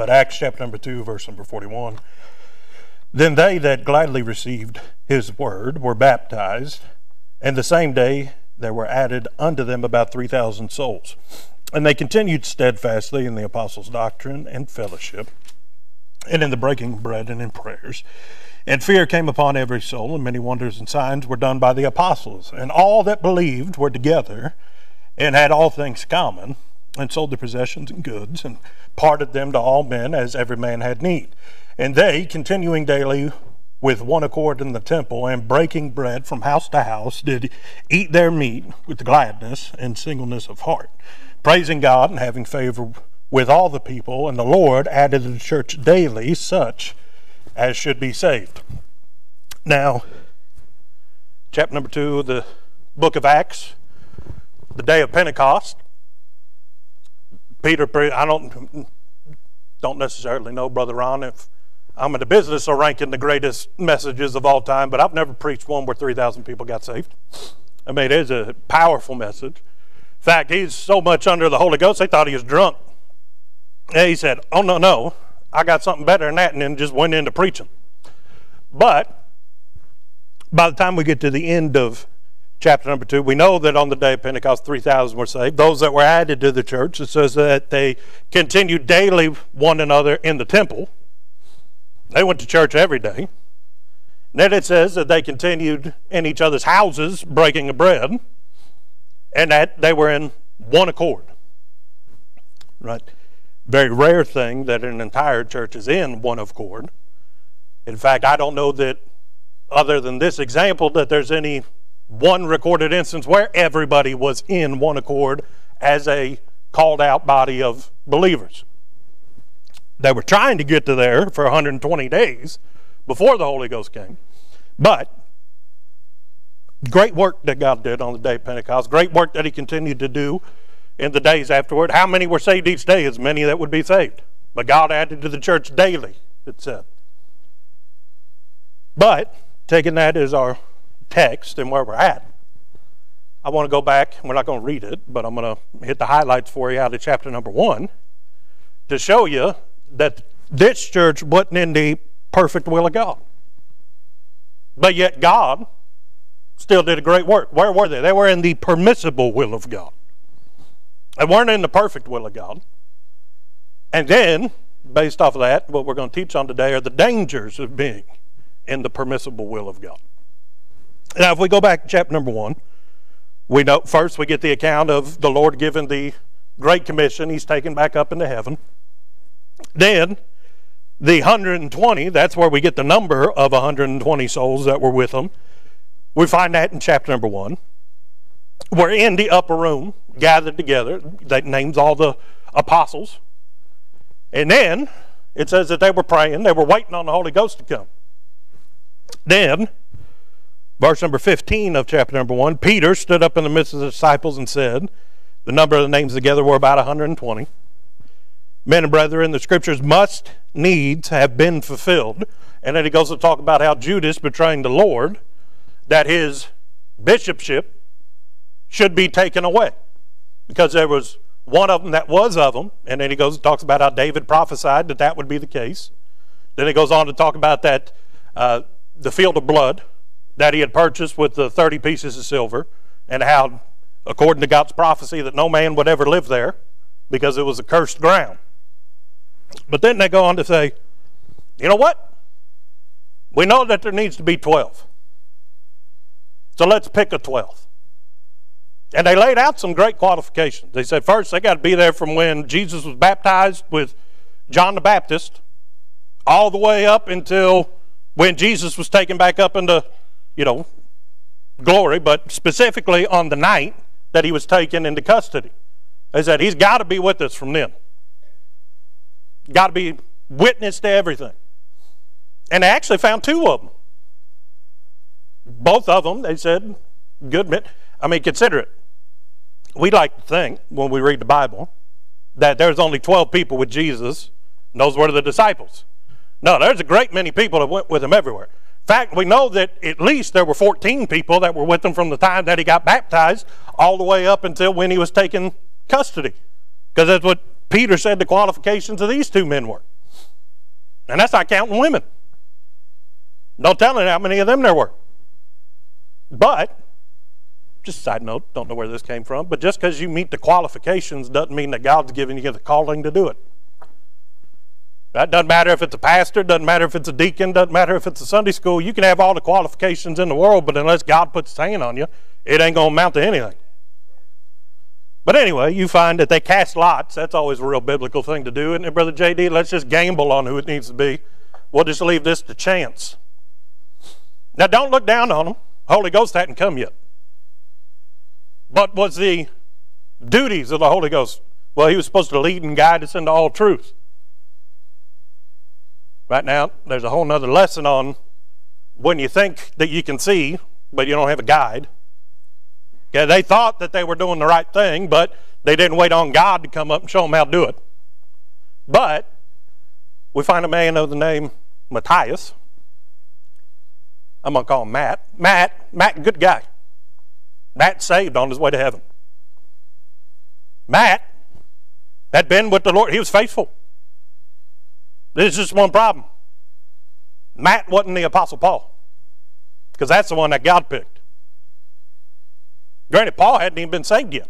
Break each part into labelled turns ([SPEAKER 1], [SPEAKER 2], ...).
[SPEAKER 1] But Acts chapter number 2, verse number 41. Then they that gladly received his word were baptized, and the same day there were added unto them about 3,000 souls. And they continued steadfastly in the apostles' doctrine and fellowship, and in the breaking of bread and in prayers. And fear came upon every soul, and many wonders and signs were done by the apostles. And all that believed were together and had all things common, and sold their possessions and goods, and parted them to all men as every man had need. And they, continuing daily with one accord in the temple, and breaking bread from house to house, did eat their meat with gladness and singleness of heart, praising God and having favor with all the people. And the Lord added to the church daily such as should be saved. Now, chapter number two of the book of Acts, the day of Pentecost. Peter, I don't don't necessarily know, Brother Ron, if I'm in the business of ranking the greatest messages of all time, but I've never preached one where 3,000 people got saved. I mean, it is a powerful message. In fact, he's so much under the Holy Ghost, they thought he was drunk. And he said, Oh, no, no, I got something better than that, and then just went into preaching. But by the time we get to the end of chapter number two, we know that on the day of Pentecost, 3,000 were saved. Those that were added to the church, it says that they continued daily one another in the temple. They went to church every day. then it says that they continued in each other's houses breaking the bread, and that they were in one accord. Right? Very rare thing that an entire church is in one accord. In fact, I don't know that, other than this example, that there's any one recorded instance where everybody was in one accord as a called out body of believers. They were trying to get to there for 120 days before the Holy Ghost came. But great work that God did on the day of Pentecost, great work that He continued to do in the days afterward. How many were saved each day? As many that would be saved. But God added to the church daily, it said. But, taking that as our text and where we're at, I want to go back. We're not going to read it, but I'm going to hit the highlights for you out of chapter number one to show you that this church wasn't in the perfect will of God. But yet God still did a great work. Where were they? They were in the permissible will of God. They weren't in the perfect will of God. And then, based off of that, what we're going to teach on today are the dangers of being in the permissible will of God. Now, if we go back to chapter number one, we know first we get the account of the Lord giving the Great Commission. He's taken back up into heaven. Then the 120, that's where we get the number of 120 souls that were with him. We find that in chapter number one. We're in the upper room, gathered together. That names all the apostles. And then it says that they were praying, they were waiting on the Holy Ghost to come. Then, verse number 15 of chapter number 1, Peter stood up in the midst of the disciples and said, the number of the names together were about 120. Men and brethren, the scriptures must needs have been fulfilled. And then he goes to talk about how Judas betraying the Lord, that his bishopship should be taken away. Because there was one of them that was of them. And then he goes and talks about how David prophesied that that would be the case. Then he goes on to talk about that uh, the field of blood that he had purchased with the 30 pieces of silver, and how, according to God's prophecy, that no man would ever live there because it was a cursed ground. But then they go on to say, you know what? We know that there needs to be 12. So let's pick a 12th. And they laid out some great qualifications. They said, first, they got to be there from when Jesus was baptized with John the Baptist all the way up until when Jesus was taken back up into, you know, glory, but specifically on the night that he was taken into custody. They said, he's got to be with us from then. Got to be witness to everything. And they actually found two of them. Both of them, they said, good. men. I mean, consider it. We like to think, when we read the Bible, that there's only 12 people with Jesus, and those were the disciples. No, there's a great many people that went with him everywhere. Fact, we know that at least there were 14 people that were with him from the time that he got baptized all the way up until when he was taken custody. Because that's what Peter said the qualifications of these two men were. And that's not counting women. No telling how many of them there were. But, just side note, don't know where this came from, but just because you meet the qualifications doesn't mean that God's given you the calling to do it. That doesn't matter if it's a pastor, doesn't matter if it's a deacon, doesn't matter if it's a Sunday school. You can have all the qualifications in the world, but unless God puts his hand on you, it ain't going to amount to anything. But anyway, you find that they cast lots. That's always a real biblical thing to do, isn't it, Brother JD? Let's just gamble on who it needs to be. We'll just leave this to chance. Now, don't look down on them. Holy Ghost hadn't come yet. But was the duties of the Holy Ghost? Well, he was supposed to lead and guide us into all truth. Right now, there's a whole other lesson on when you think that you can see, but you don't have a guide. Okay, they thought that they were doing the right thing, but they didn't wait on God to come up and show them how to do it. But we find a man of the name Matthias. I'm going to call him Matt. Matt, Matt, good guy. Matt saved on his way to heaven. Matt had been with the Lord. He was faithful. There's just one problem. Matt wasn't the Apostle Paul because that's the one that God picked. Granted, Paul hadn't even been saved yet.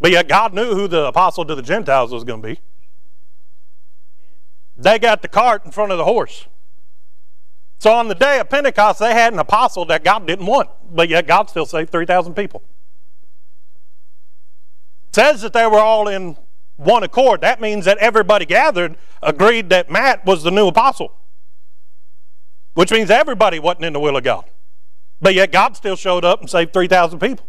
[SPEAKER 1] But yet God knew who the apostle to the Gentiles was going to be. They got the cart in front of the horse. So on the day of Pentecost, they had an apostle that God didn't want, but yet God still saved 3,000 people. It says that they were all in one accord. That means that everybody gathered agreed that Matt was the new apostle, which means everybody wasn't in the will of God. But yet God still showed up and saved 3,000 people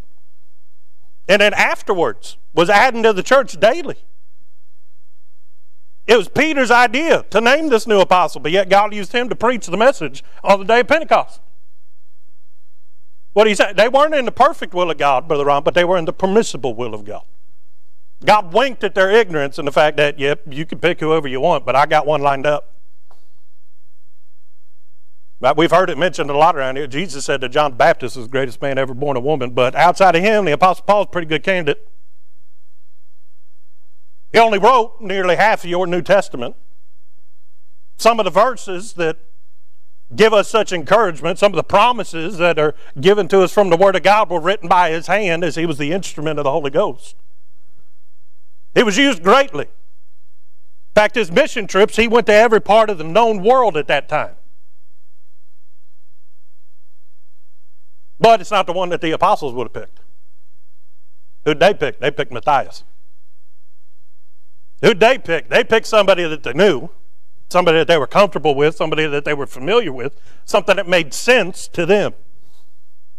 [SPEAKER 1] and then afterwards was adding to the church daily. It was Peter's idea to name this new apostle, but yet God used him to preach the message on the day of Pentecost. What he said, they weren't in the perfect will of God, Brother Ron, but they were in the permissible will of God. God winked at their ignorance and the fact that, yep, you can pick whoever you want, but I got one lined up. But We've heard it mentioned a lot around here. Jesus said that John the Baptist was the greatest man ever born of woman, but outside of him, the Apostle Paul's a pretty good candidate. He only wrote nearly half of your New Testament. Some of the verses that give us such encouragement, some of the promises that are given to us from the Word of God were written by his hand as he was the instrument of the Holy Ghost. He was used greatly. In fact, his mission trips, he went to every part of the known world at that time. But it's not the one that the apostles would have picked. Who'd they pick? They picked Matthias. Who'd they pick? They picked somebody that they knew, somebody that they were comfortable with, somebody that they were familiar with, something that made sense to them.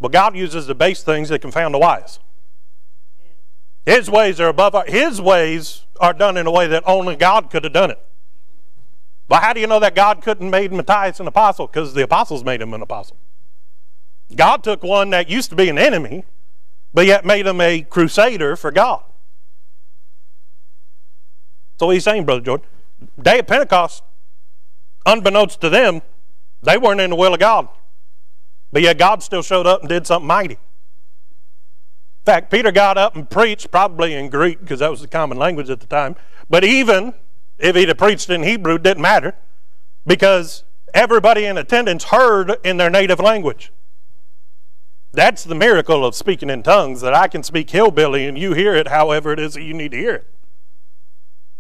[SPEAKER 1] But God uses the base things that confound the wise. His ways are above our, His ways are done in a way that only God could have done it. But how do you know that God couldn't made Matthias an apostle? Because the apostles made him an apostle. God took one that used to be an enemy, but yet made him a crusader for God. So he's saying, Brother Jordan, day of Pentecost, unbeknownst to them, they weren't in the will of God. But yet God still showed up and did something mighty. In fact, Peter got up and preached, probably in Greek, because that was the common language at the time. But even if he'd have preached in Hebrew, it didn't matter, because everybody in attendance heard in their native language. That's the miracle of speaking in tongues, that I can speak hillbilly and you hear it however it is that you need to hear it.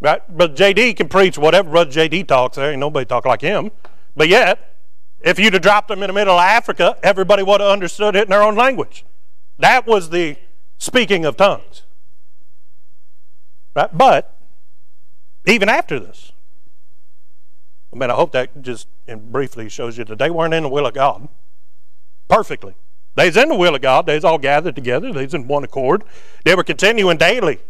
[SPEAKER 1] Right? But JD can preach whatever Brother JD talks. There ain't nobody talk like him. But yet, if you'd have dropped him in the middle of Africa, everybody would have understood it in their own language. That was the speaking of tongues. Right? But, even after this, I mean, I hope that just briefly shows you that they weren't in the will of God perfectly. They's in the will of God. They's all gathered together. They's in one accord. They were continuing daily,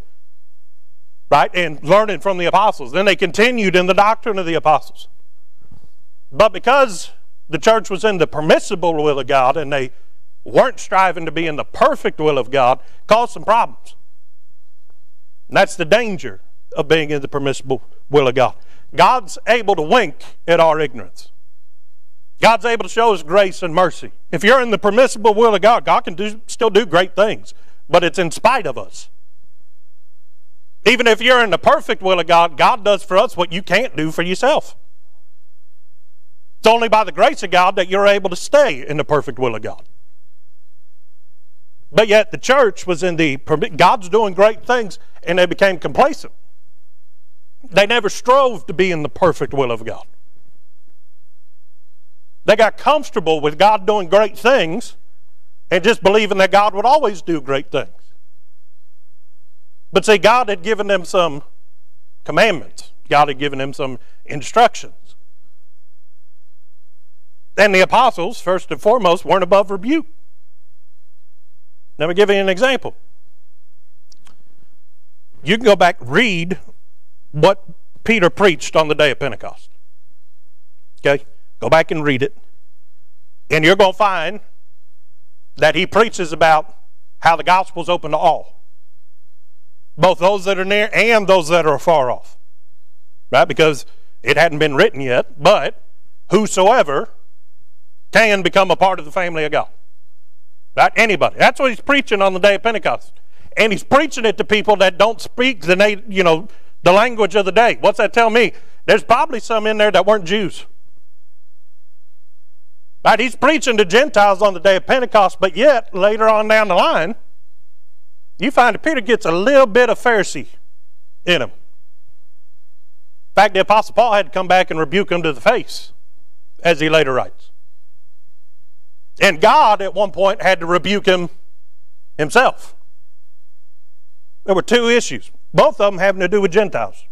[SPEAKER 1] right, and learning from the apostles. Then they continued in the doctrine of the apostles. But because the church was in the permissible will of God and they weren't striving to be in the perfect will of God, caused some problems. And that's the danger of being in the permissible will of God. God's able to wink at our ignorance. God's able to show us grace and mercy. If you're in the permissible will of God, God can do, still do great things, but it's in spite of us. Even if you're in the perfect will of God, God does for us what you can't do for yourself. It's only by the grace of God that you're able to stay in the perfect will of God. But yet the church was in the, God's doing great things, and they became complacent. They never strove to be in the perfect will of God. They got comfortable with God doing great things and just believing that God would always do great things. But see, God had given them some commandments, God had given them some instructions. And the apostles, first and foremost, weren't above rebuke. Let me give you an example. You can go back, read what Peter preached on the day of Pentecost. Okay? Go back and read it. And you're going to find that he preaches about how the gospel is open to all, both those that are near and those that are far off. Right? Because it hadn't been written yet, but whosoever can become a part of the family of God. Right? Anybody. That's what he's preaching on the day of Pentecost. And he's preaching it to people that don't speak the you know the language of the day. What's that tell me? There's probably some in there that weren't Jews. Right? He's preaching to Gentiles on the day of Pentecost, but yet later on down the line, you find that Peter gets a little bit of Pharisee in him. In fact, the Apostle Paul had to come back and rebuke him to the face, as he later writes. And God, at one point, had to rebuke him himself. There were two issues, both of them having to do with Gentiles.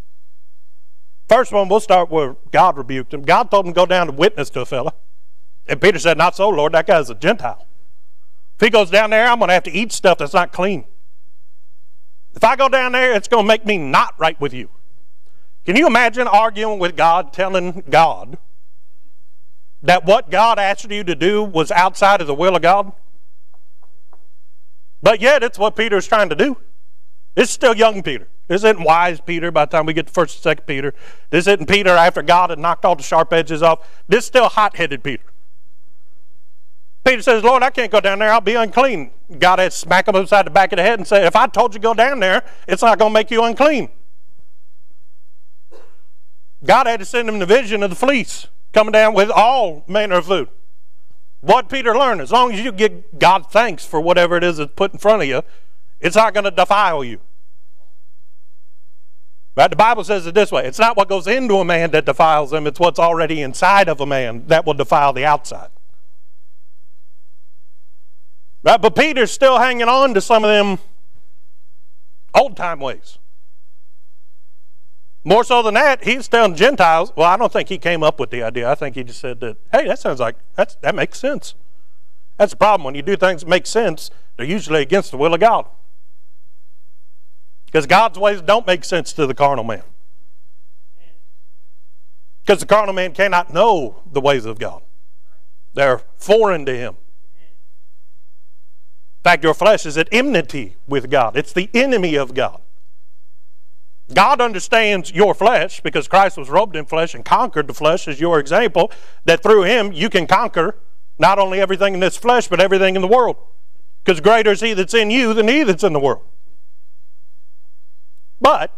[SPEAKER 1] First one, we'll start where God rebuked him. God told him to go down and witness to a fella. And Peter said, Not so, Lord, that guy's a Gentile. If he goes down there, I'm going to have to eat stuff that's not clean. If I go down there, it's going to make me not right with you. Can you imagine arguing with God, telling God that what God asked you to do was outside of the will of God? But yet, it's what Peter's trying to do. It's still young Peter. This isn't wise Peter by the time we get to 1st and 2nd Peter. This isn't Peter after God had knocked all the sharp edges off. This is still hot headed Peter. Peter says, Lord, I can't go down there. I'll be unclean. God had to smack him upside the back of the head and said, If I told you to go down there, it's not going to make you unclean. God had to send him the vision of the fleece coming down with all manner of food. What Peter learned, as long as you give God thanks for whatever it is that's put in front of you, it's not going to defile you. But the Bible says it this way it's not what goes into a man that defiles him, it's what's already inside of a man that will defile the outside. Right? But Peter's still hanging on to some of them old time ways. More so than that, he's telling Gentiles. Well, I don't think he came up with the idea. I think he just said that, hey, that sounds like that's, that makes sense. That's the problem. When you do things that make sense, they're usually against the will of God. Because God's ways don't make sense to the carnal man. Because the carnal man cannot know the ways of God, they're foreign to him. In fact, your flesh is at enmity with God, it's the enemy of God. God understands your flesh because Christ was robed in flesh and conquered the flesh as your example, that through him you can conquer not only everything in this flesh, but everything in the world. Because greater is he that's in you than he that's in the world. But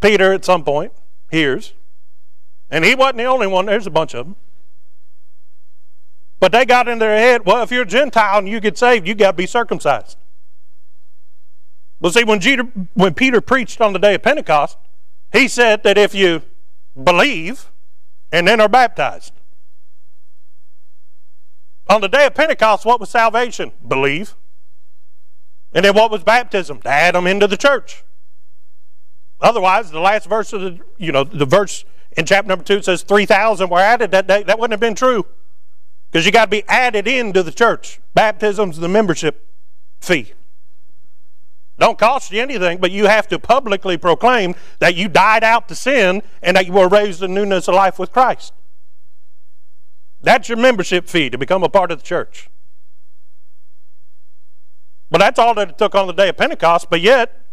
[SPEAKER 1] Peter at some point hears, and he wasn't the only one, there's a bunch of them but they got in their head, well, if you're a Gentile and you get saved, you got to be circumcised. Well, see, when, Peter, when Peter preached on the day of Pentecost, he said that if you believe and then are baptized. On the day of Pentecost, what was salvation? Believe. And then what was baptism? To add them into the church. Otherwise, the last verse of the, you know, the verse in chapter number two says 3,000 were added that day. That wouldn't have been true. Because you got to be added into the church. Baptism's the membership fee. Don't cost you anything, but you have to publicly proclaim that you died out to sin and that you were raised in newness of life with Christ. That's your membership fee to become a part of the church. But that's all that it took on the day of Pentecost, but yet,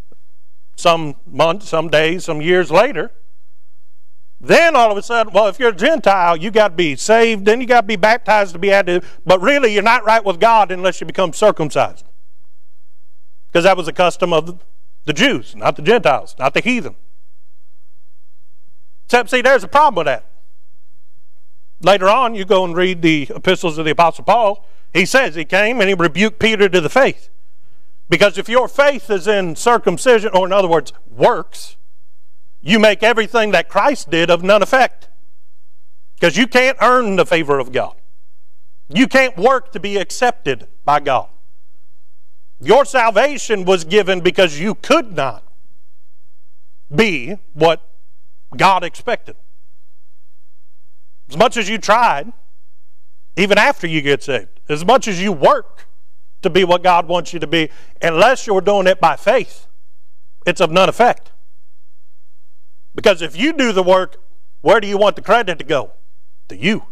[SPEAKER 1] some months, some days, some years later, then all of a sudden, well, if you're a Gentile, you got to be saved, then you got to be baptized to be added. But really, you're not right with God unless you become circumcised. Because that was the custom of the Jews, not the Gentiles, not the heathen. Except, see, there's a problem with that. Later on, you go and read the epistles of the Apostle Paul. He says he came and he rebuked Peter to the faith. Because if your faith is in circumcision, or in other words, works, you make everything that Christ did of none effect. Because you can't earn the favor of God. You can't work to be accepted by God. Your salvation was given because you could not be what God expected. As much as you tried, even after you get saved, as much as you work to be what God wants you to be, unless you're doing it by faith, it's of none effect. Because if you do the work, where do you want the credit to go? To you.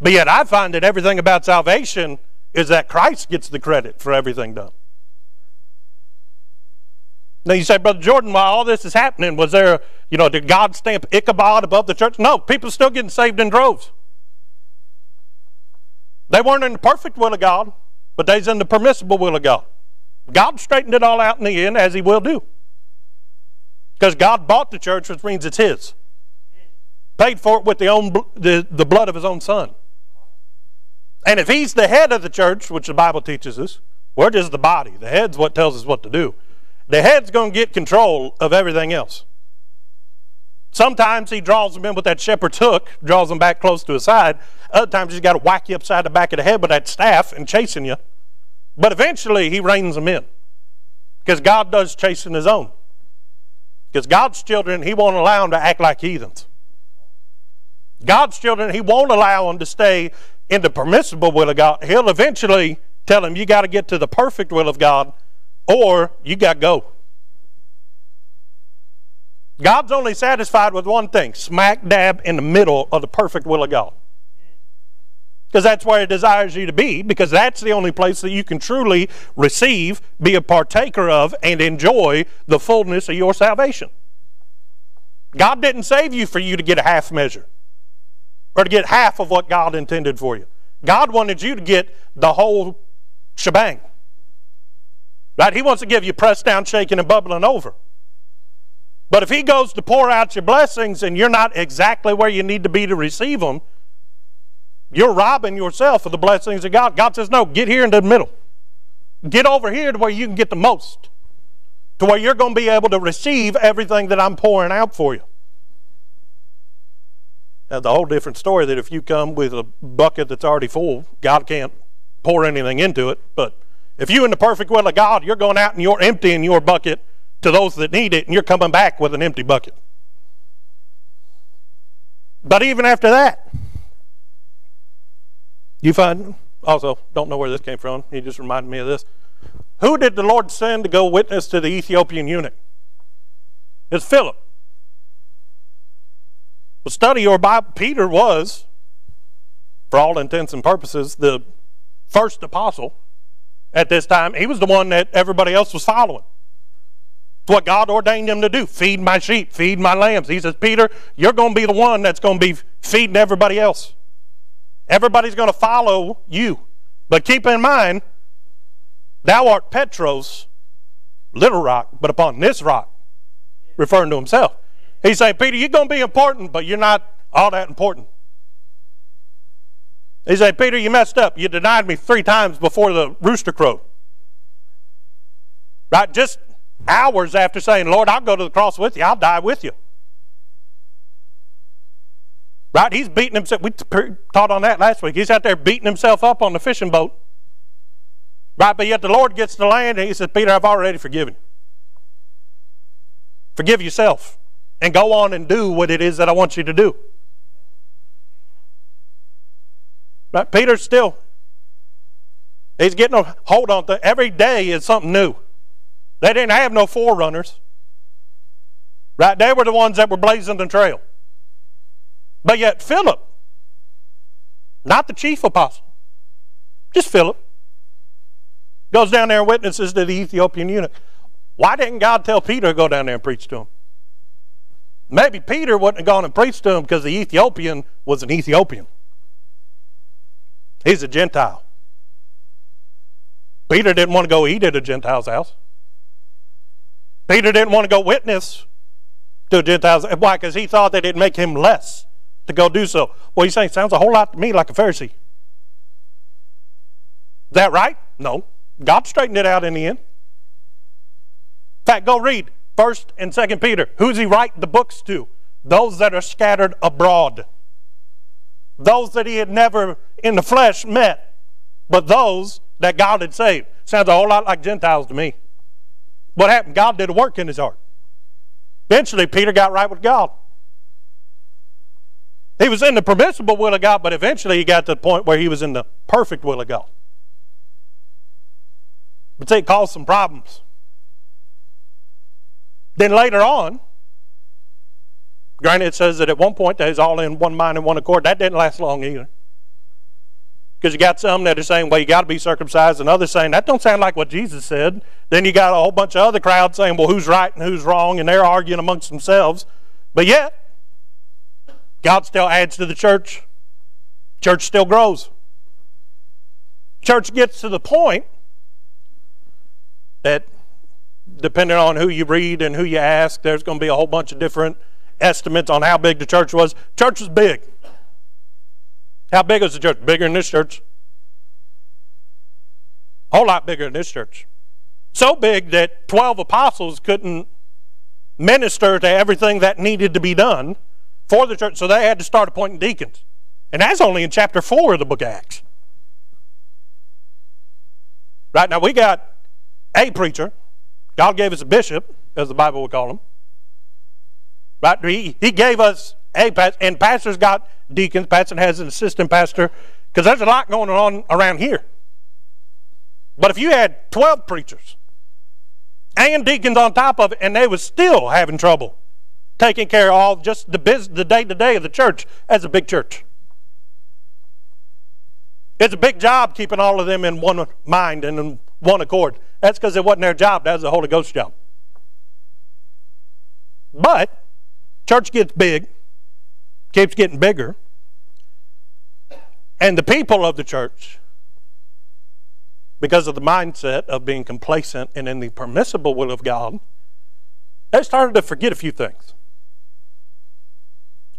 [SPEAKER 1] But yet I find that everything about salvation is that Christ gets the credit for everything done. Now you say, Brother Jordan, while all this is happening, was there, you know, did God stamp Ichabod above the church? No, people still getting saved in droves. They weren't in the perfect will of God, but they's in the permissible will of God. God straightened it all out in the end, as He will do. Because God bought the church, which means it's His. Paid for it with the, own, the, the blood of His own Son. And if He's the head of the church, which the Bible teaches us, we're just the body. The head's what tells us what to do. The head's going to get control of everything else. Sometimes he draws them in with that shepherd's hook, draws them back close to his side. Other times he's got to whack you upside the back of the head with that staff and chasing you. But eventually he reins them in. Because God does chasing his own. Because God's children, he won't allow them to act like heathens. God's children, he won't allow them to stay in the permissible will of God. He'll eventually tell them, you got to get to the perfect will of God or you got to go. God's only satisfied with one thing smack dab in the middle of the perfect will of God. Because that's where He desires you to be, because that's the only place that you can truly receive, be a partaker of, and enjoy the fullness of your salvation. God didn't save you for you to get a half measure or to get half of what God intended for you. God wanted you to get the whole shebang. Right? He wants to give you pressed down, shaking, and bubbling over. But if He goes to pour out your blessings and you're not exactly where you need to be to receive them, you're robbing yourself of the blessings of God. God says, no, get here in the middle. Get over here to where you can get the most, to where you're going to be able to receive everything that I'm pouring out for you. The whole different story that if you come with a bucket that's already full, God can't pour anything into it, but if you're in the perfect will of God, you're going out and you're emptying your bucket to those that need it, and you're coming back with an empty bucket. But even after that, you find also don't know where this came from. He just reminded me of this. Who did the Lord send to go witness to the Ethiopian eunuch? It's Philip. But study your Bible. Peter was, for all intents and purposes, the first apostle at this time. He was the one that everybody else was following. It's what God ordained him to do feed my sheep, feed my lambs. He says, Peter, you're going to be the one that's going to be feeding everybody else. Everybody's going to follow you. But keep in mind, thou art Petros, little rock, but upon this rock, referring to himself. He's saying, Peter, you're going to be important, but you're not all that important. He said, Peter, you messed up. You denied me three times before the rooster crowed. Right? Just hours after saying, Lord, I'll go to the cross with you. I'll die with you. Right? He's beating himself. We taught on that last week. He's out there beating himself up on the fishing boat. Right? But yet the Lord gets to land and he says, Peter, I've already forgiven you. Forgive yourself and go on and do what it is that I want you to do. Right? Peter's still, he's getting a hold on to every day is something new. They didn't have no forerunners. Right? They were the ones that were blazing the trail. But yet Philip, not the chief apostle, just Philip, goes down there and witnesses to the Ethiopian eunuch. Why didn't God tell Peter to go down there and preach to him? Maybe Peter wouldn't have gone and preached to him because the Ethiopian was an Ethiopian. He's a Gentile. Peter didn't want to go eat at a Gentile's house. Peter didn't want to go witness to a Gentile's. Why? Because he thought that it'd make him less to go do so. Well, he's saying sounds a whole lot to me like a Pharisee. Is That right? No. God straightened it out in the end. In fact, go read First and Second Peter. Who's he writing the books to? Those that are scattered abroad. Those that he had never in the flesh met, but those that God had saved. Sounds a whole lot like Gentiles to me. What happened? God did a work in his heart. Eventually, Peter got right with God. He was in the permissible will of God, but eventually he got to the point where he was in the perfect will of God. But it caused some problems. Then later on, granted, it says that at one point they was all in one mind and one accord. That didn't last long either. Because you got some that are saying, well, you got to be circumcised, and others saying, that don't sound like what Jesus said. Then you got a whole bunch of other crowds saying, well, who's right and who's wrong, and they're arguing amongst themselves. But yet, God still adds to the church. Church still grows. Church gets to the point that depending on who you read and who you ask, there's going to be a whole bunch of different estimates on how big the church was. Church was big. How big was the church? Bigger than this church. A whole lot bigger than this church. So big that 12 apostles couldn't minister to everything that needed to be done for the church, so they had to start appointing deacons. And that's only in chapter 4 of the book of Acts. Right now, we got a preacher God gave us a bishop, as the Bible would call him. Right? He, he gave us a pastor, and pastors got deacons. Pastor has an assistant pastor, because there's a lot going on around here. But if you had 12 preachers and deacons on top of it, and they was still having trouble taking care of all just the business, the day to day of the church as a big church. It's a big job keeping all of them in one mind and in one accord. That's because it wasn't their job, that was the Holy Ghost job. But church gets big, keeps getting bigger, and the people of the church, because of the mindset of being complacent and in the permissible will of God, they started to forget a few things.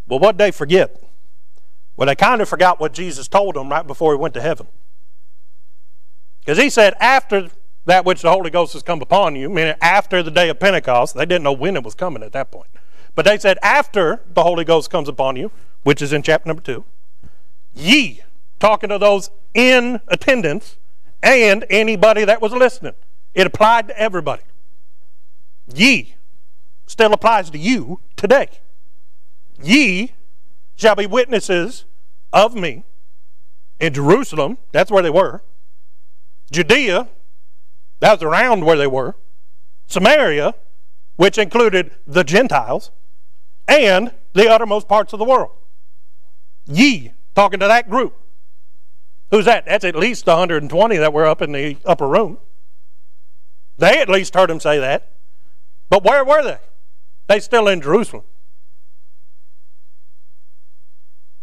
[SPEAKER 1] Well, what they forget? Well, they kind of forgot what Jesus told them right before he went to heaven. Because he said, after that which the Holy Ghost has come upon you, meaning after the day of Pentecost, they didn't know when it was coming at that point. But they said, after the Holy Ghost comes upon you, which is in chapter number two, ye, talking to those in attendance and anybody that was listening. It applied to everybody. Ye still applies to you today. Ye shall be witnesses of me in Jerusalem, that's where they were, Judea, that was around where they were, Samaria, which included the Gentiles, and the uttermost parts of the world. Ye, talking to that group. Who's that? That's at least 120 that were up in the upper room. They at least heard him say that. But where were they? They still in Jerusalem.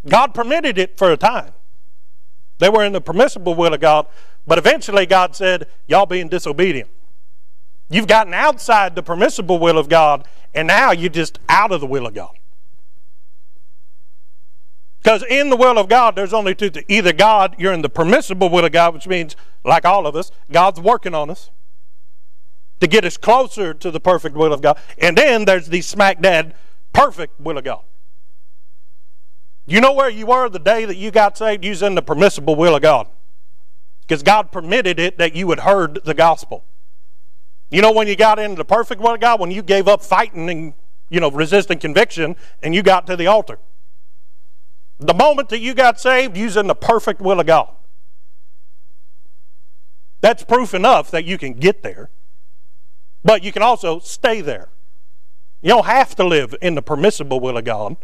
[SPEAKER 1] God permitted it for a time. They were in the permissible will of God, but eventually God said, Y'all being disobedient. You've gotten outside the permissible will of God, and now you're just out of the will of God. Because in the will of God, there's only two things. Either God, you're in the permissible will of God, which means, like all of us, God's working on us to get us closer to the perfect will of God. And then there's the smack dad perfect will of God. You know where you were the day that you got saved? You was in the permissible will of God. Because God permitted it that you had heard the gospel. You know when you got into the perfect will of God? When you gave up fighting and, you know, resisting conviction and you got to the altar. The moment that you got saved, using the perfect will of God. That's proof enough that you can get there. But you can also stay there. You don't have to live in the permissible will of God.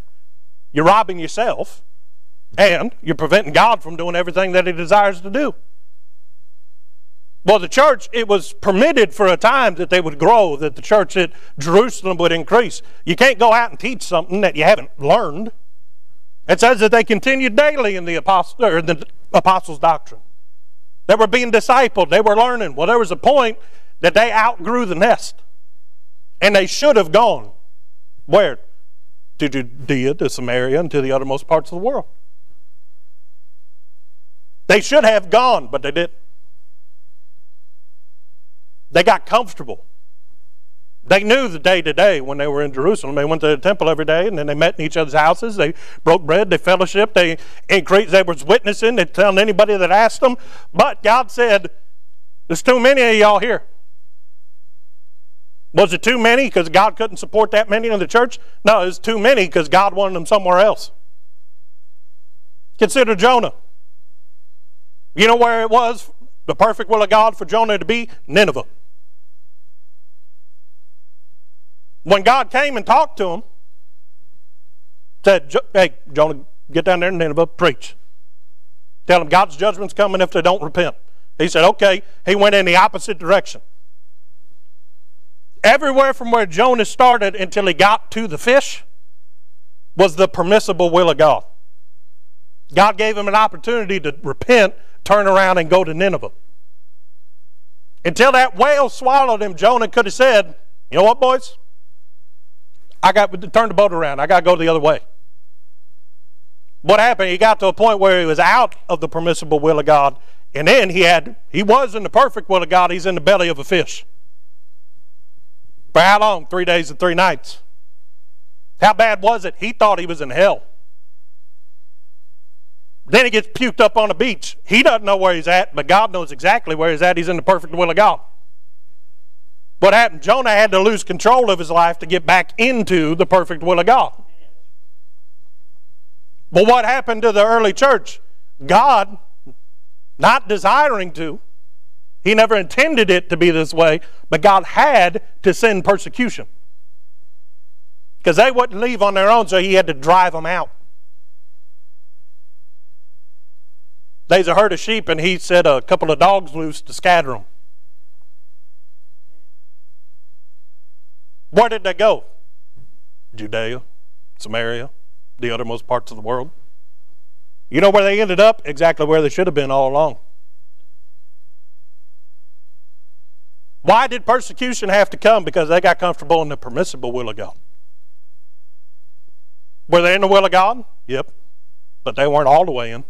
[SPEAKER 1] You're robbing yourself, and you're preventing God from doing everything that He desires to do. Well, the church, it was permitted for a time that they would grow, that the church at Jerusalem would increase. You can't go out and teach something that you haven't learned. It says that they continued daily in the, apostle, or the apostles' doctrine. They were being discipled, they were learning. Well, there was a point that they outgrew the nest. And they should have gone. Where? to Judea, to Samaria, and to the uttermost parts of the world. They should have gone, but they didn't. They got comfortable. They knew the day to day when they were in Jerusalem. They went to the temple every day, and then they met in each other's houses. They broke bread, they fellowshiped, they increased, they was witnessing, they telling anybody that asked them. But God said, There's too many of y'all here. Was it too many because God couldn't support that many in the church? No, it was too many because God wanted them somewhere else. Consider Jonah. You know where it was the perfect will of God for Jonah to be? Nineveh. When God came and talked to him, said, Hey, Jonah, get down there in Nineveh, preach. Tell them God's judgment's coming if they don't repent. He said, Okay. He went in the opposite direction. Everywhere from where Jonah started until he got to the fish was the permissible will of God. God gave him an opportunity to repent, turn around, and go to Nineveh. Until that whale swallowed him, Jonah could have said, You know what, boys? I got to turn the boat around. I got to go the other way. What happened? He got to a point where he was out of the permissible will of God, and then he had he was in the perfect will of God. He's in the belly of a fish. For how long? Three days and three nights. How bad was it? He thought he was in hell. Then he gets puked up on the beach. He doesn't know where he's at, but God knows exactly where he's at. He's in the perfect will of God. What happened? Jonah had to lose control of his life to get back into the perfect will of God. But what happened to the early church? God, not desiring to, he never intended it to be this way, but God had to send persecution. Because they wouldn't leave on their own, so he had to drive them out. There's a herd of sheep, and he set a couple of dogs loose to scatter them. Where did they go? Judea, Samaria, the uttermost parts of the world. You know where they ended up? Exactly where they should have been all along. Why did persecution have to come? Because they got comfortable in the permissible will of God. Were they in the will of God? Yep. But they weren't all the way in.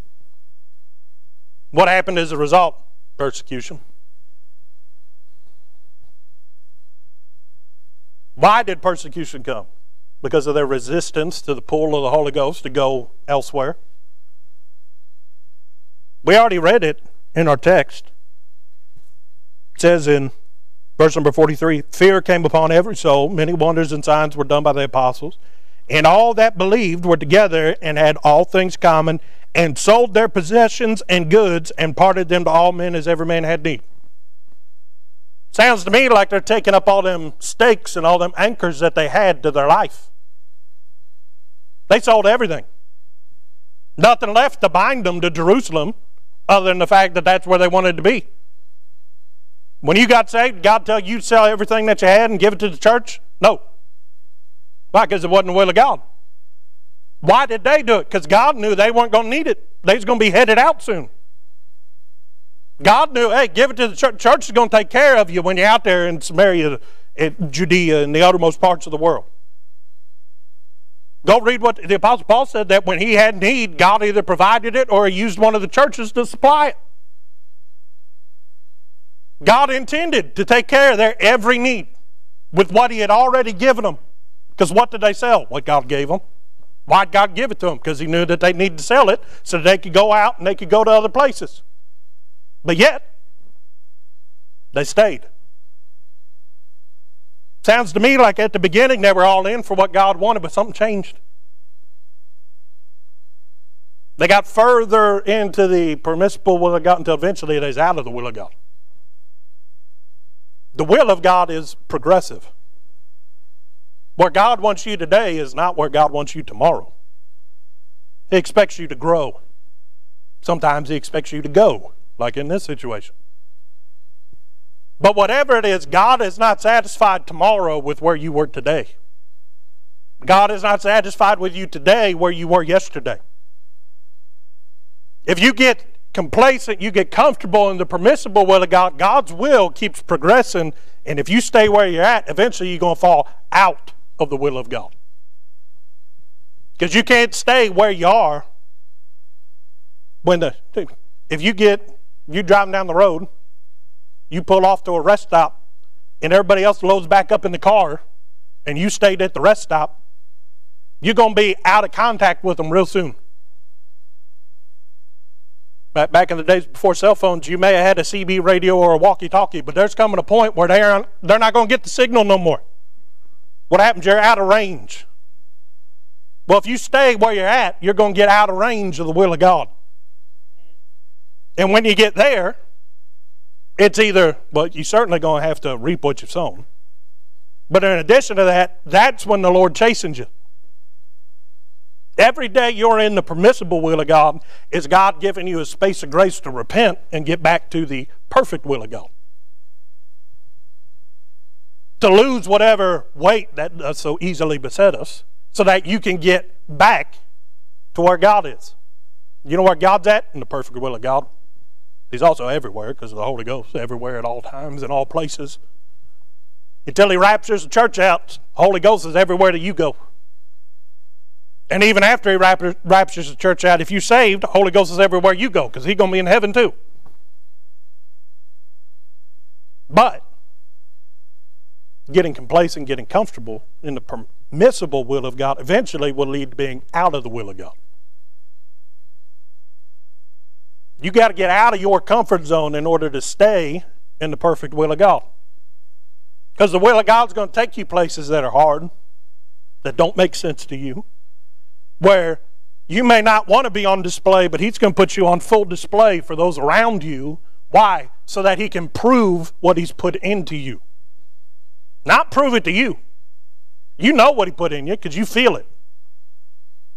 [SPEAKER 1] What happened as a result? Persecution. Why did persecution come? Because of their resistance to the pull of the Holy Ghost to go elsewhere. We already read it in our text. It says in verse number 43 Fear came upon every soul, many wonders and signs were done by the apostles. And all that believed were together and had all things common, and sold their possessions and goods, and parted them to all men as every man had need. Sounds to me like they're taking up all them stakes and all them anchors that they had to their life. They sold everything. Nothing left to bind them to Jerusalem other than the fact that that's where they wanted to be. When you got saved, God tell you to sell everything that you had and give it to the church? No. Why? Because it wasn't the will of God. Why did they do it? Because God knew they weren't going to need it. They was going to be headed out soon. God knew, hey, give it to the church. Church is going to take care of you when you're out there in Samaria, in Judea, and the uttermost parts of the world. Go read what the Apostle Paul said that when he had need, God either provided it or he used one of the churches to supply it. God intended to take care of their every need with what he had already given them. Because what did they sell? What God gave them. Why'd God give it to them? Because he knew that they needed to sell it so they could go out and they could go to other places. But yet, they stayed. Sounds to me like at the beginning they were all in for what God wanted, but something changed. They got further into the permissible will of God until eventually it is out of the will of God. The will of God is progressive. Where God wants you today is not where God wants you tomorrow. He expects you to grow. Sometimes He expects you to go like in this situation. But whatever it is, God is not satisfied tomorrow with where you were today. God is not satisfied with you today where you were yesterday. If you get complacent, you get comfortable in the permissible will of God, God's will keeps progressing. And if you stay where you're at, eventually you're going to fall out of the will of God. Because you can't stay where you are when the if you get you driving down the road, you pull off to a rest stop, and everybody else loads back up in the car, and you stayed at the rest stop, you're going to be out of contact with them real soon. Back, back in the days before cell phones, you may have had a CB radio or a walkie-talkie, but there's coming a point where they're, they're not going to get the signal no more. What happens? You're out of range. Well, if you stay where you're at, you're going to get out of range of the will of God. And when you get there, it's either, well, you're certainly going to have to reap what you've sown. But in addition to that, that's when the Lord chastens you. Every day you're in the permissible will of God is God giving you a space of grace to repent and get back to the perfect will of God. To lose whatever weight that does so easily beset us so that you can get back to where God is. You know where God's at? In the perfect will of God. He's also everywhere because the Holy Ghost, everywhere at all times, in all places. Until he raptures the church out, the Holy Ghost is everywhere that you go. And even after he raptures the church out, if you're saved, the Holy Ghost is everywhere you go because he's going to be in heaven too. But getting complacent, getting comfortable in the permissible will of God eventually will lead to being out of the will of God. You got to get out of your comfort zone in order to stay in the perfect will of God. Because the will of God's going to take you places that are hard, that don't make sense to you, where you may not want to be on display, but He's going to put you on full display for those around you. Why? So that He can prove what He's put into you. Not prove it to you. You know what He put in you because you feel it.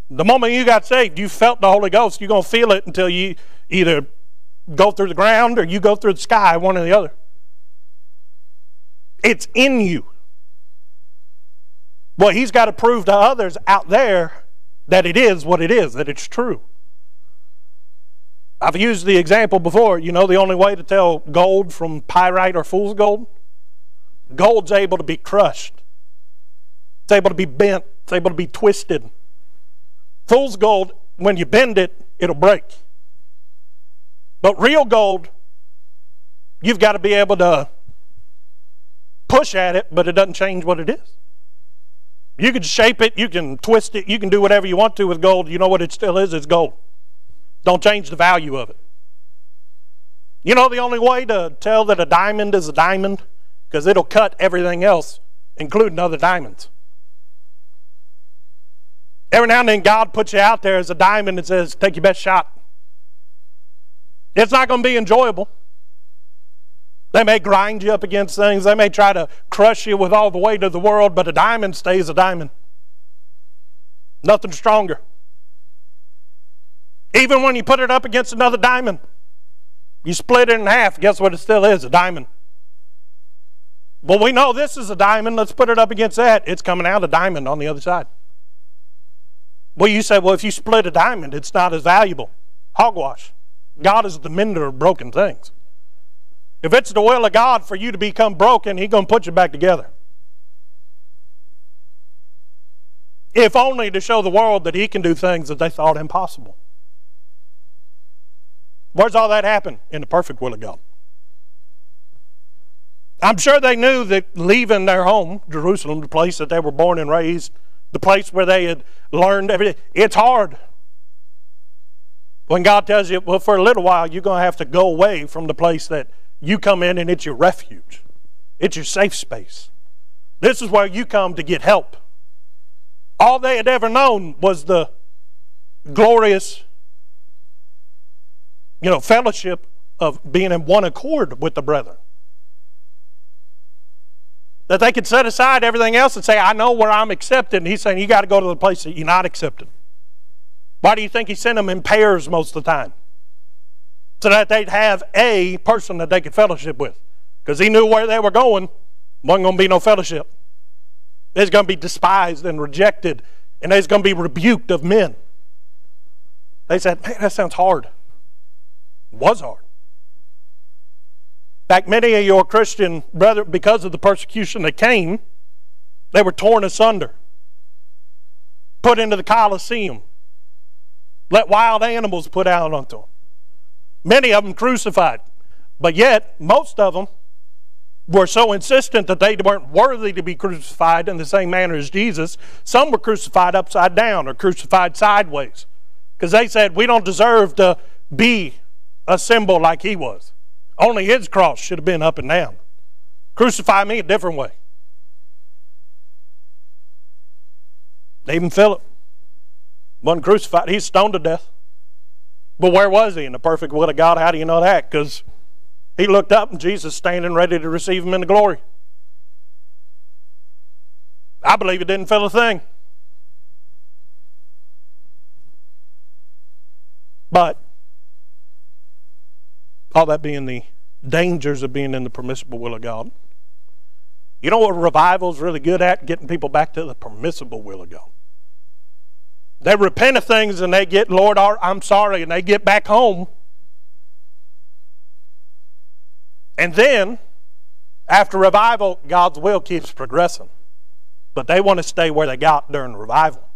[SPEAKER 1] The moment you got saved, you felt the Holy Ghost. You're going to feel it until you either go through the ground or you go through the sky, one or the other. It's in you. Well, he's got to prove to others out there that it is what it is, that it's true. I've used the example before. You know the only way to tell gold from pyrite or fool's gold? Gold's able to be crushed, it's able to be bent, it's able to be twisted. Fool's gold, when you bend it, it'll break. But real gold, you've got to be able to push at it, but it doesn't change what it is. You can shape it, you can twist it, you can do whatever you want to with gold. You know what it still is? It's gold. Don't change the value of it. You know the only way to tell that a diamond is a diamond? Because it'll cut everything else, including other diamonds. Every now and then, God puts you out there as a diamond and says, Take your best shot. It's not going to be enjoyable. They may grind you up against things. They may try to crush you with all the weight of the world, but a diamond stays a diamond. Nothing stronger. Even when you put it up against another diamond, you split it in half, guess what it still is? A diamond. Well, we know this is a diamond. Let's put it up against that. It's coming out a diamond on the other side. Well, you say, well, if you split a diamond, it's not as valuable. Hogwash. God is the mender of broken things. If it's the will of God for you to become broken, He's going to put you back together. If only to show the world that He can do things that they thought impossible. Where's all that happen? In the perfect will of God. I'm sure they knew that leaving their home, Jerusalem, the place that they were born and raised, the place where they had learned everything, it's hard. When God tells you, well, for a little while, you're going to have to go away from the place that you come in and it's your refuge, it's your safe space. This is where you come to get help. All they had ever known was the glorious, you know, fellowship of being in one accord with the brethren. That they could set aside everything else and say, I know where I'm accepted. And he's saying, You got to go to the place that you're not accepted. Why do you think he sent them in pairs most of the time? So that they'd have a person that they could fellowship with. Because he knew where they were going, wasn't going to be no fellowship. There's going to be despised and rejected, and there's going to be rebuked of men. They said, man, that sounds hard. It was hard. Fact, many of your Christian brothers, because of the persecution that came, they were torn asunder. put into the Colosseum. Let wild animals put out onto them. Many of them crucified. But yet, most of them were so insistent that they weren't worthy to be crucified in the same manner as Jesus. Some were crucified upside down or crucified sideways because they said, We don't deserve to be a symbol like he was. Only his cross should have been up and down. Crucify me a different way. Even Philip wasn't crucified, he's stoned to death. But where was he in the perfect will of God? How do you know that? Because he looked up and Jesus standing ready to receive him into glory. I believe he didn't feel a thing. But all that being the dangers of being in the permissible will of God. You know what revival is really good at? Getting people back to the permissible will of God. They repent of things and they get, Lord, I'm sorry, and they get back home. And then, after revival, God's will keeps progressing. But they want to stay where they got during revival.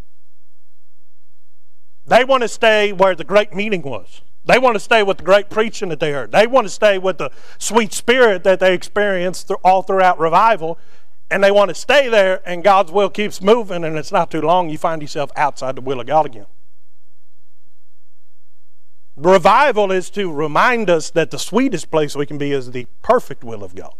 [SPEAKER 1] They want to stay where the great meeting was. They want to stay with the great preaching that they heard. They want to stay with the sweet spirit that they experienced all throughout revival and they want to stay there, and God's will keeps moving, and it's not too long, you find yourself outside the will of God again. Revival is to remind us that the sweetest place we can be is the perfect will of God.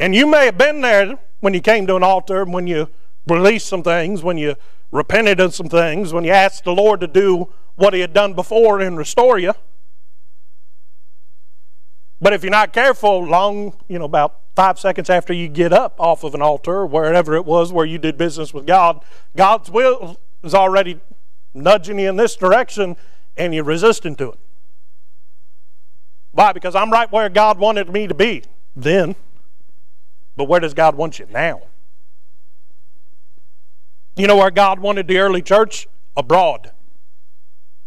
[SPEAKER 1] And you may have been there when you came to an altar, and when you released some things, when you repented of some things, when you asked the Lord to do what He had done before and restore you. But if you're not careful, long, you know, about five seconds after you get up off of an altar, or wherever it was where you did business with God, God's will is already nudging you in this direction and you're resisting to it. Why? Because I'm right where God wanted me to be then. But where does God want you now? You know where God wanted the early church? Abroad.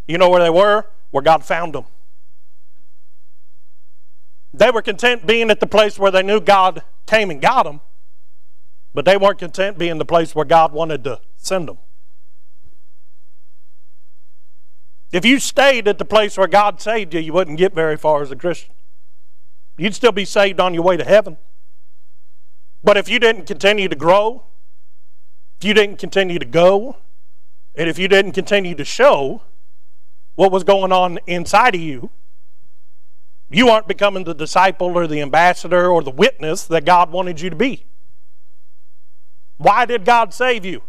[SPEAKER 1] You know where they were? Where God found them. They were content being at the place where they knew God came and got them, but they weren't content being the place where God wanted to send them. If you stayed at the place where God saved you, you wouldn't get very far as a Christian. You'd still be saved on your way to heaven. But if you didn't continue to grow, you didn't continue to go, and if you didn't continue to show what was going on inside of you, you aren't becoming the disciple or the ambassador or the witness that God wanted you to be. Why did God save you?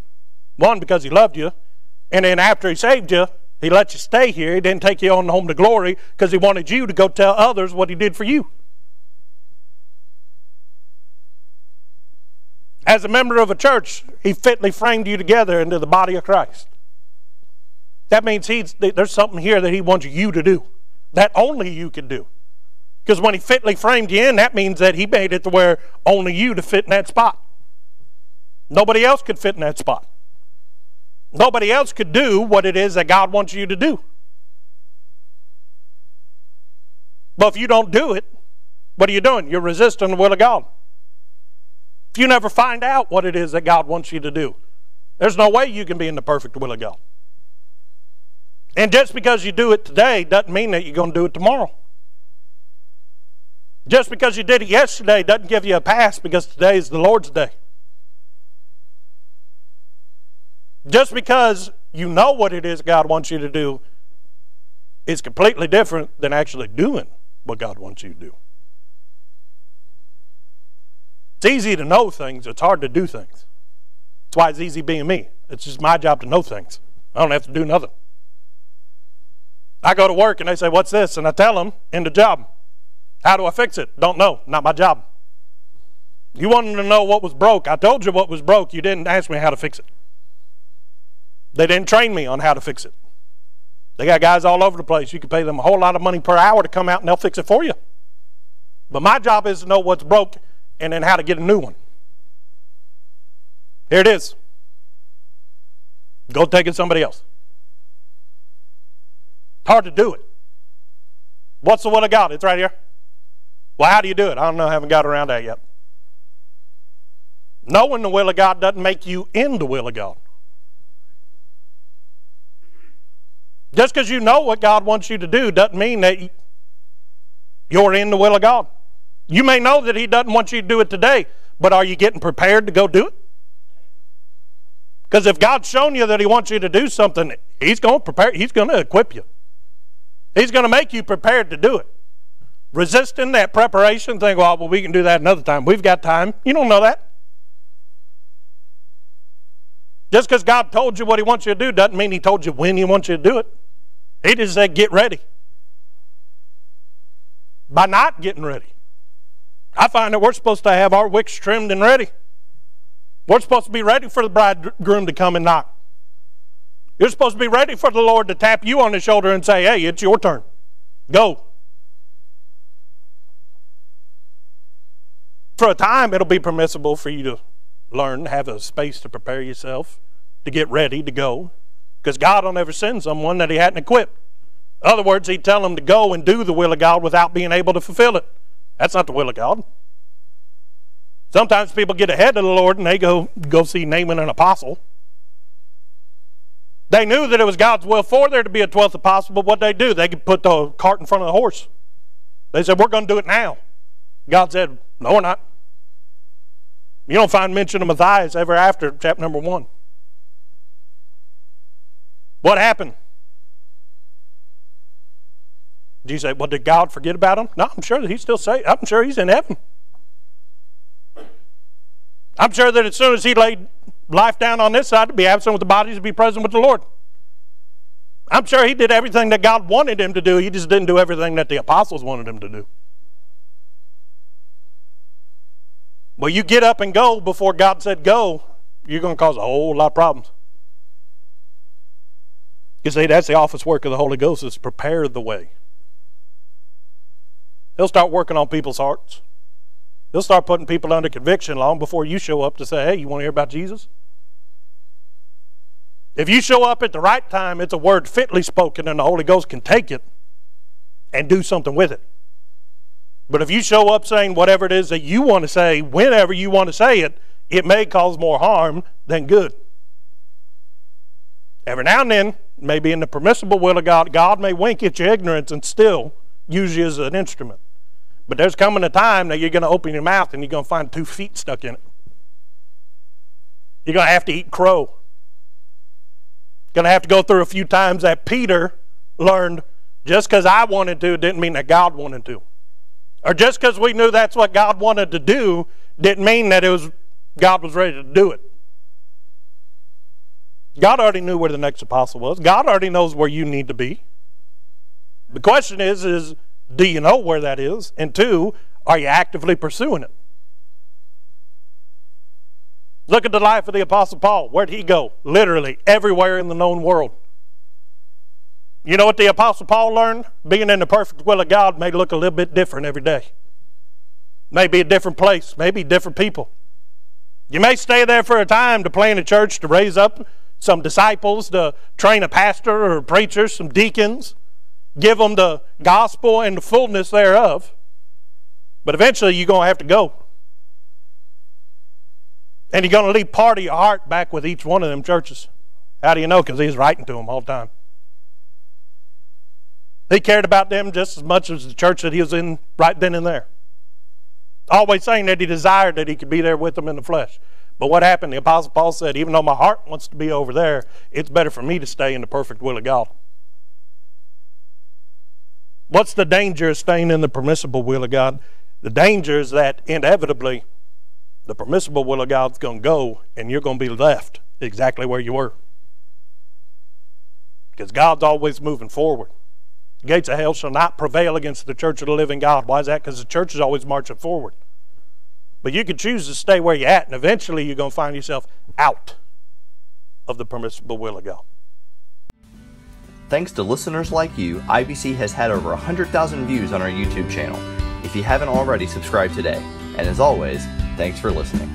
[SPEAKER 1] One, because He loved you. And then after He saved you, He let you stay here. He didn't take you on home to glory because He wanted you to go tell others what He did for you. As a member of a church, He fitly framed you together into the body of Christ. That means he's, there's something here that He wants you to do that only you can do. Because when he fitly framed you in, that means that he made it to where only you to fit in that spot. Nobody else could fit in that spot. Nobody else could do what it is that God wants you to do. But if you don't do it, what are you doing? You're resisting the will of God. If you never find out what it is that God wants you to do, there's no way you can be in the perfect will of God. And just because you do it today doesn't mean that you're going to do it tomorrow. Just because you did it yesterday doesn't give you a pass because today is the Lord's day. Just because you know what it is God wants you to do is completely different than actually doing what God wants you to do. It's easy to know things, it's hard to do things. That's why it's easy being me. It's just my job to know things. I don't have to do nothing. I go to work and they say, What's this? And I tell them in the job. How do I fix it? Don't know. Not my job. You wanted to know what was broke. I told you what was broke. You didn't ask me how to fix it. They didn't train me on how to fix it. They got guys all over the place. You can pay them a whole lot of money per hour to come out and they'll fix it for you. But my job is to know what's broke and then how to get a new one. Here it is. Go take it somebody else. It's hard to do it. What's the will of God? It's right here. Well, how do you do it? I don't know. I haven't got around that yet. Knowing the will of God doesn't make you in the will of God. Just because you know what God wants you to do doesn't mean that you're in the will of God. You may know that He doesn't want you to do it today, but are you getting prepared to go do it? Because if God's shown you that He wants you to do something, He's going to prepare, He's going to equip you. He's going to make you prepared to do it. Resisting that preparation, think, well, well, we can do that another time. We've got time. You don't know that. Just because God told you what He wants you to do doesn't mean He told you when He wants you to do it. He just said, get ready. By not getting ready. I find that we're supposed to have our wicks trimmed and ready. We're supposed to be ready for the bridegroom to come and knock. You're supposed to be ready for the Lord to tap you on the shoulder and say, hey, it's your turn. Go. For a time, it'll be permissible for you to learn, have a space to prepare yourself, to get ready to go. Because God will never send someone that He hadn't equipped. In other words, He'd tell them to go and do the will of God without being able to fulfill it. That's not the will of God. Sometimes people get ahead of the Lord and they go, go see Naaman an apostle. They knew that it was God's will for there to be a 12th apostle, but what they do, they could put the cart in front of the horse. They said, We're going to do it now. God said, No, we're not. You don't find mention of Matthias ever after chapter number one. What happened? Do you say, well, did God forget about him? No, I'm sure that he's still saved. I'm sure he's in heaven. I'm sure that as soon as he laid life down on this side to be absent with the bodies to be present with the Lord. I'm sure he did everything that God wanted him to do. He just didn't do everything that the apostles wanted him to do. Well, you get up and go before God said go, you're going to cause a whole lot of problems. You see, that's the office work of the Holy Ghost is prepare the way. He'll start working on people's hearts. He'll start putting people under conviction long before you show up to say, hey, you want to hear about Jesus? If you show up at the right time, it's a word fitly spoken, and the Holy Ghost can take it and do something with it. But if you show up saying whatever it is that you want to say, whenever you want to say it, it may cause more harm than good. Every now and then, maybe in the permissible will of God, God may wink at your ignorance and still use you as an instrument. But there's coming a time that you're going to open your mouth and you're going to find two feet stuck in it. You're going to have to eat crow. Going to have to go through a few times that Peter learned just because I wanted to didn't mean that God wanted to. Or just because we knew that's what God wanted to do didn't mean that it was God was ready to do it. God already knew where the next apostle was. God already knows where you need to be. The question is, is do you know where that is? And two, are you actively pursuing it? Look at the life of the Apostle Paul. Where'd he go? Literally everywhere in the known world. You know what the Apostle Paul learned? Being in the perfect will of God may look a little bit different every day. Maybe a different place, maybe different people. You may stay there for a time to plant a church, to raise up some disciples, to train a pastor or a preacher, some deacons give them the gospel and the fullness thereof. But eventually you're going to have to go. And you're going to leave part of your heart back with each one of them churches. How do you know? Because he's writing to them all the time. He cared about them just as much as the church that he was in right then and there. Always saying that he desired that he could be there with them in the flesh. But what happened? The Apostle Paul said, even though my heart wants to be over there, it's better for me to stay in the perfect will of God. What's the danger of staying in the permissible will of God? The danger is that inevitably the permissible will of God's going to go and you're going to be left exactly where you were. Because God's always moving forward. The gates of hell shall not prevail against the church of the living God. Why is that? Because the church is always marching forward. But you can choose to stay where you're at, and eventually you're going to find yourself out of the permissible will of God.
[SPEAKER 2] Thanks to listeners like you, IBC has had over 100,000 views on our YouTube channel. If you haven't already, subscribe today. And as always, thanks for listening.